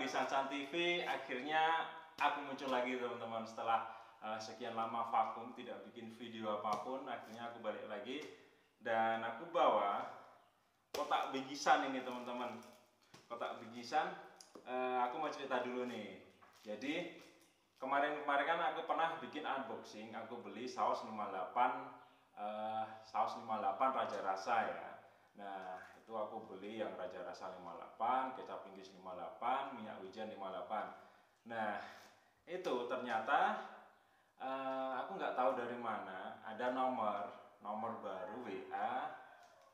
di Sansan TV. Akhirnya aku muncul lagi teman-teman setelah uh, sekian lama vakum tidak bikin video apa pun. Akhirnya aku balik lagi dan aku bawa kotak bingkisan ini teman-teman. Kotak bingkisan. Uh, aku mau cerita dulu nih. Jadi kemarin-kemarin kan aku pernah bikin unboxing. Aku beli saus 58 uh, saus 58 Raja Rasa ya. Nah, itu aku beli yang Raja Rasa 58, kecap Inggris 58, minyak wijen 58. Nah, itu ternyata uh, aku nggak tahu dari mana ada nomor nomor baru WA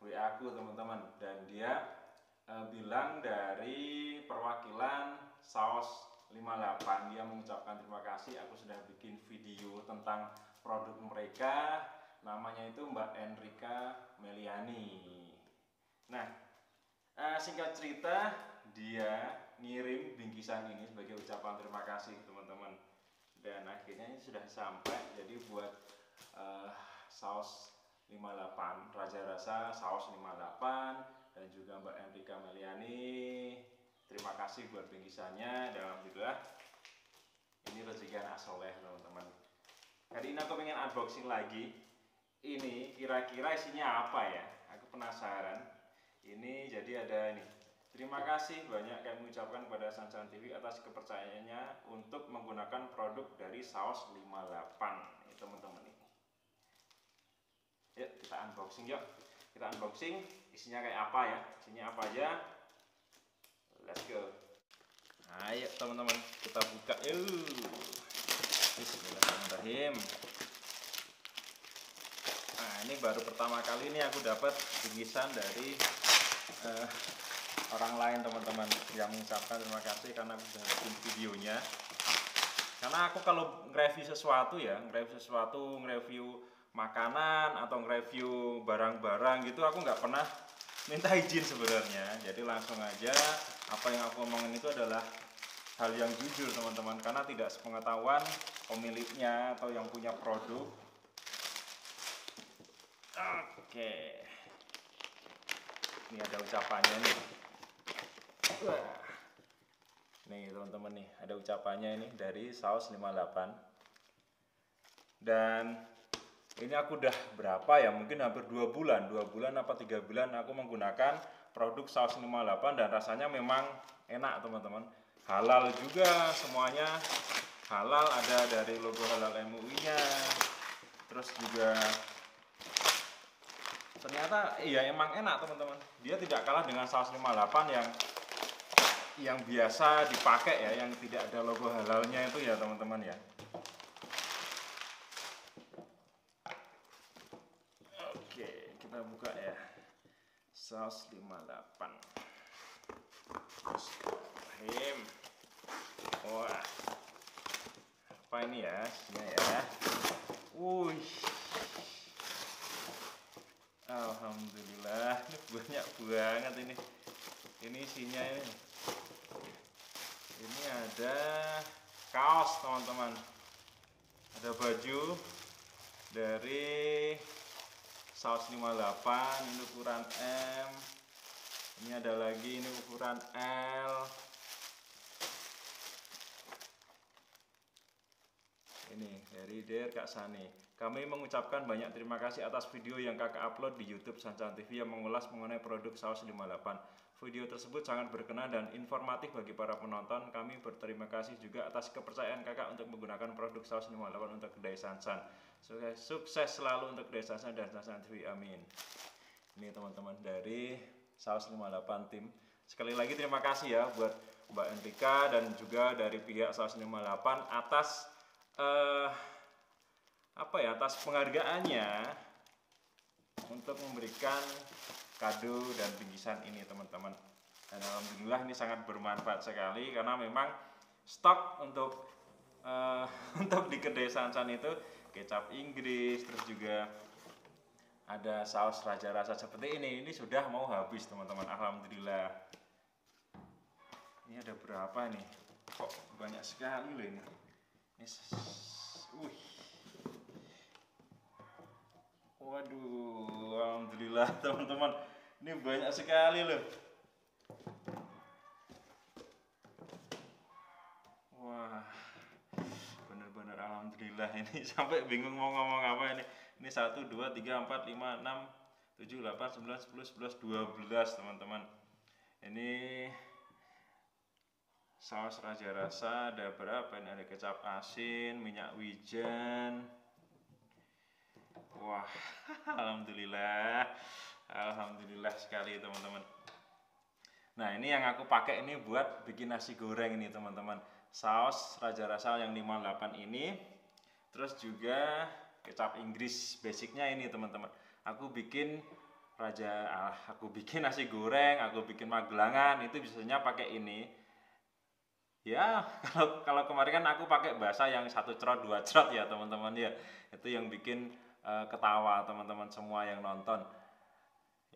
WA aku teman-teman. Dan dia uh, bilang dari perwakilan saus 58 dia mengucapkan terima kasih aku sudah bikin video tentang produk mereka. Namanya itu Mbak Enrika Meliani Nah, uh, singkat cerita dia ngirim bingkisan ini sebagai ucapan terima kasih teman-teman. Dan akhirnya ini sudah sampai jadi buat uh, saus 58 Raja Rasa saus 58 dan juga Mbak Enrika Meliani terima kasih buat bingkisannya. Dalam juga ini rezeki anak soleh teman-teman. Hari ini aku pengen unboxing lagi. Ini kira-kira isinya apa ya? Aku penasaran ini jadi ada ini Terima kasih banyak kami ucapkan kepada Sansan TV atas kepercayaannya untuk menggunakan produk dari saus 58 ini teman-teman ini. Yuk kita unboxing yuk. Kita unboxing isinya kayak apa ya? Isinya apa aja? Let's go. Ayo teman-teman kita buka yuk. Bismillahirrahmanirrahim. Nah ini baru pertama kali ini aku dapat bingkisan dari uh, orang lain teman-teman yang mengucapkan terima kasih karena sudah bikin videonya. Karena aku kalau nge-review sesuatu ya nge-review sesuatu nge-review makanan atau nge-review barang-barang gitu aku nggak pernah minta izin sebenarnya. Jadi langsung aja apa yang aku omongin itu adalah hal yang jujur teman-teman. Karena tidak sepengetahuan pemiliknya atau yang punya produk. Oke. okay ini ada ucapannya nih. Nih teman-teman nih ada ucapannya ini dari saus 58 dan ini aku udah berapa ya? Mungkin hampir dua bulan. Dua bulan apa tiga bulan aku menggunakan produk saus 58 dan rasanya memang enak teman-teman. Halal juga semuanya. Halal ada dari logo halal MUI nya terus juga ternyata iya emang enak teman-teman. Dia tidak kalah dengan saus 58 yang yang biasa dipakai ya yang tidak ada logo halalnya itu ya teman-teman ya. Oke kita buka ya. saus 58 Bismillahirrahmanirrahim wah. Apa ini ya isinya ya? Wih Alhamdulillah. Ini banyak banget ini. Ini isinya ini. Ini ada kaos teman-teman. Ada baju dari saus 58 ini ukuran M. Ini ada lagi ini ukuran L ini dari Der Kak Sani kami mengucapkan banyak terima kasih atas video yang kakak upload di YouTube Sancan TV yang mengulas mengenai produk saus 58. Video tersebut sangat berkenan dan informatif bagi para penonton. Kami berterima kasih juga atas kepercayaan kakak untuk menggunakan produk saus 58 untuk kedai Sansan. Sukses, sukses selalu untuk kedai Sansan dan Sansan TV. Amin. Ini teman-teman dari saus 58 tim. Sekali lagi terima kasih ya buat Mbak Entika dan juga dari pihak saus 58 atas uh, apa ya atas penghargaannya untuk memberikan kado dan bingkisan ini teman-teman. Dan alhamdulillah ini sangat bermanfaat sekali karena memang stok untuk uh, untuk di kedai Sansan itu kecap Inggris terus juga ada saus raja rasa seperti ini. Ini sudah mau habis teman-teman. Alhamdulillah. Ini ada berapa nih? Kok banyak sekali loh ini uh Waduh, alhamdulillah teman-teman. Ini banyak sekali loh. wah bener-bener alhamdulillah ini sampai bingung mau ngomong apa ini ini satu dua tiga empat lima enam tujuh delapan sembilan sepuluh sebelas dua belas teman-teman ini saus raja rasa ada berapa ini ada kecap asin minyak wijen. Wah alhamdulillah. Alhamdulillah sekali teman-teman. Nah ini yang aku pakai ini buat bikin nasi goreng ini teman-teman. Saus raja rasa yang 58 ini terus juga kecap Inggris basicnya ini teman-teman. Aku bikin raja ah, aku bikin nasi goreng aku bikin magelangan itu biasanya pakai ini ya kalau kalau kemarin kan aku pakai bahasa yang satu cerot dua cerot ya teman-teman ya. Itu yang bikin uh, ketawa teman-teman semua yang nonton.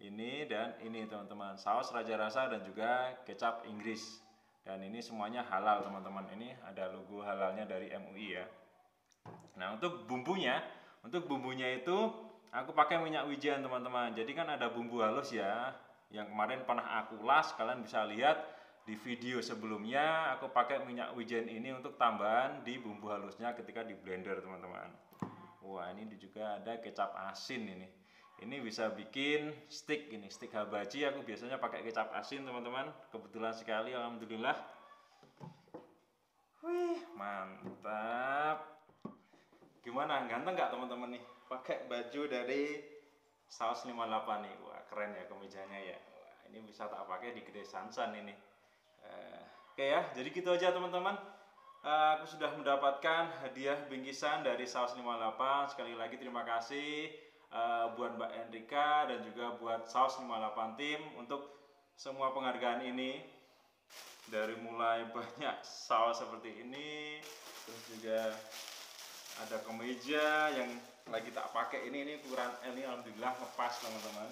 Ini dan ini teman-teman saus raja rasa dan juga kecap Inggris. Dan ini semuanya halal teman-teman. Ini ada logo halalnya dari MUI ya. Nah untuk bumbunya untuk bumbunya itu aku pakai minyak wijen teman-teman. Jadi kan ada bumbu halus ya yang kemarin pernah aku las kalian bisa lihat di video sebelumnya aku pakai minyak wijen ini untuk tambahan di bumbu halusnya ketika di blender teman-teman. Wah ini juga ada kecap asin ini. Ini bisa bikin stick ini stick habaji. Aku biasanya pakai kecap asin teman-teman. Kebetulan sekali alhamdulillah. Wih mantap. Gimana? Ganteng nggak teman-teman nih? Pakai baju dari saus 58 nih. Wah keren ya kemejanya ya. Ini bisa tak pakai di gede sansan ini uh, oke ya jadi gitu aja teman-teman. Uh, aku sudah mendapatkan hadiah bingkisan dari saus 58 sekali lagi terima kasih uh, buat Mbak Enrika dan juga buat Saus 58 tim untuk semua penghargaan ini. Dari mulai banyak saus seperti ini terus juga ada kemeja yang lagi tak pakai ini ini ukuran ini alhamdulillah ngepas teman-teman.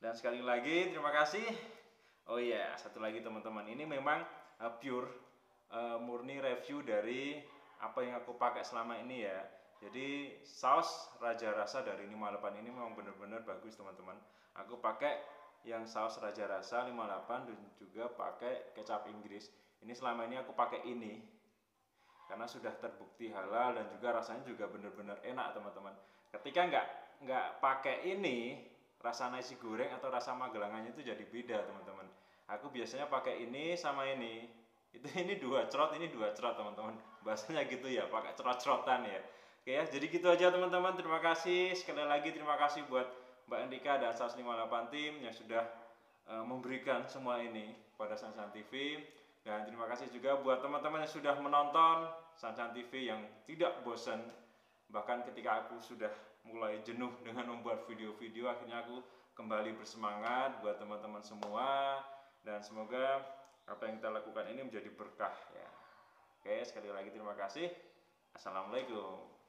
Dan sekali lagi terima kasih oh iya yeah, satu lagi teman-teman. Ini memang uh, pure uh, murni review dari apa yang aku pakai selama ini ya. Jadi saus raja rasa dari 58 ini memang benar-benar bagus teman-teman. Aku pakai yang saus raja rasa 58 dan juga pakai kecap Inggris. Ini selama ini aku pakai ini karena sudah terbukti halal dan juga rasanya juga benar-benar enak teman-teman. Ketika nggak nggak pakai ini rasa nasi goreng atau rasa magelangannya itu jadi beda teman-teman aku biasanya pakai ini sama ini itu ini dua cerot ini dua cerot teman-teman bahasanya gitu ya pakai cerot-cerotan ya Oke ya, jadi gitu aja teman-teman. Terima kasih sekali lagi terima kasih buat Mbak Andika dan 158 tim yang sudah uh, memberikan semua ini pada Sansan TV. Dan terima kasih juga buat teman-teman yang sudah menonton Sansan TV yang tidak bosan. Bahkan ketika aku sudah mulai jenuh dengan membuat video-video, akhirnya aku kembali bersemangat buat teman-teman semua. Dan semoga apa yang kita lakukan ini menjadi berkah ya. Oke, sekali lagi terima kasih. Assalamualaikum.